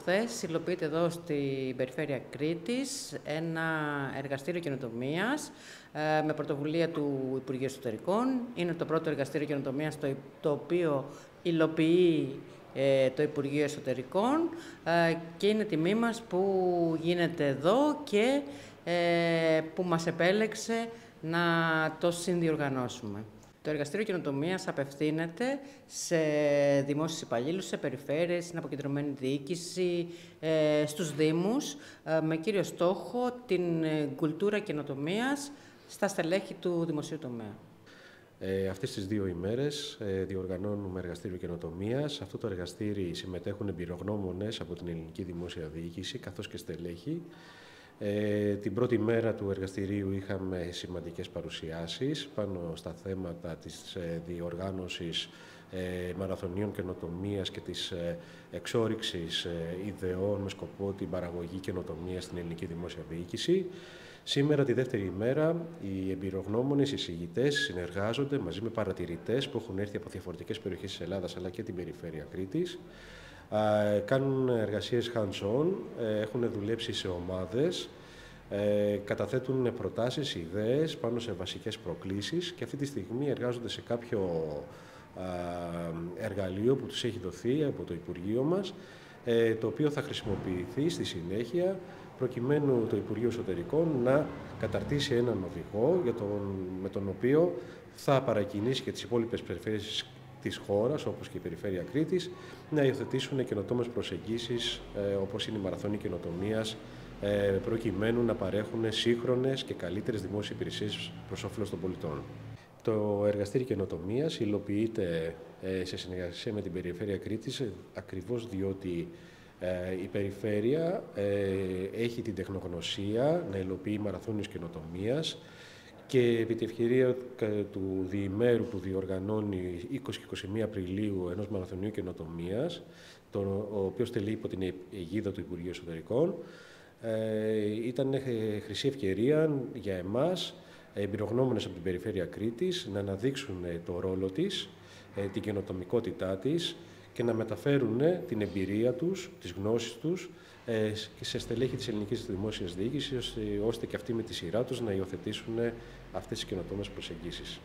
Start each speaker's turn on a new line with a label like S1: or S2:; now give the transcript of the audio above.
S1: χθες υλοποιείται εδώ στην περιφέρεια Κρήτης ένα εργαστήριο καινοτομίας ε, με πρωτοβουλία του Υπουργείου Εσωτερικών. Είναι το πρώτο εργαστήριο καινοτομίας το, το οποίο υλοποιεί ε, το Υπουργείο Εσωτερικών ε, και είναι τιμή μας που γίνεται εδώ και που μας επέλεξε να το συνδιοργανώσουμε. Το Εργαστήριο Καινοτομίας απευθύνεται σε δημόσιους υπαλλήλους, σε περιφέρειες, στην αποκεντρωμένη διοίκηση, ε, στους Δήμους, ε, με κύριο στόχο την ε, κουλτούρα καινοτομίας στα στελέχη του δημοσίου τομέα.
S2: Ε, αυτές τις δύο ημέρες ε, διοργανώνουμε εργαστήριο καινοτομίας. Σε αυτό το εργαστήριο συμμετέχουν εμπειρογνώμονες από την ελληνική δημόσια διοίκηση καθώς και στελέχη ε, την πρώτη μέρα του εργαστηρίου είχαμε σημαντικές παρουσιάσεις πάνω στα θέματα της ε, διοργάνωσης ε, μαραθωνίων καινοτομίας και της ε, εξόριξης ε, ιδεών με σκοπό την παραγωγή καινοτομίας στην ελληνική δημόσια διοίκηση. Σήμερα, τη δεύτερη ημέρα, οι εμπειρογνώμονες, οι συγητέ συνεργάζονται μαζί με παρατηρητές που έχουν έρθει από διαφορετικές περιοχές της Ελλάδας αλλά και την περιφέρεια Κρήτης κάνουν εργασίες hands-on, ε, έχουν δουλέψει σε ομάδες, ε, καταθέτουν προτάσεις, ιδέες πάνω σε βασικές προκλήσεις και αυτή τη στιγμή εργάζονται σε κάποιο εργαλείο που τους έχει δοθεί από το Υπουργείο μας, ε, το οποίο θα χρησιμοποιηθεί στη συνέχεια προκειμένου το Υπουργείο Εσωτερικών να καταρτήσει έναν οδηγό για τον, με τον οποίο θα παρακινήσει και τις υπόλοιπες περιφέρειες της χώρας, όπως και η Περιφέρεια Κρήτης, να υιοθετήσουν καινοτόμες προσεγγίσεις, ε, όπως είναι η μαραθώνη καινοτομίας, ε, προκειμένου να παρέχουν σύγχρονες και καλύτερες δημόσιες υπηρεσίες προς όφελος των πολιτών. Το εργαστήριο καινοτομίας υλοποιείται ε, σε συνεργασία με την Περιφέρεια Κρήτης, ακριβώς διότι η Περιφέρεια έχει την τεχνογνωσία να υλοποιεί μαραθώνιους καινοτομίας, και επί τη ευκαιρία του διημέρου που διοργανώνει 20 και 21 Απριλίου ενός μαραθωνίου καινοτομίας, ο οποίος τελεί υπό την αιγίδα του Υπουργείου Εσωτερικών, ε, ήταν χρυσή ευκαιρία για εμάς, εμπειρογνώμονες από την περιφέρεια Κρήτης, να αναδείξουν το ρόλο της, ε, την καινοτομικότητά της και να μεταφέρουν την εμπειρία τους, τις γνώσεις τους ε, και σε στελέχη της ελληνικής δημόσιας διοίκησης, ώστε και αυτοί με τη σειρά τους να υιοθετήσουν αυτές τις καινοτόμες προσεγγίσεις.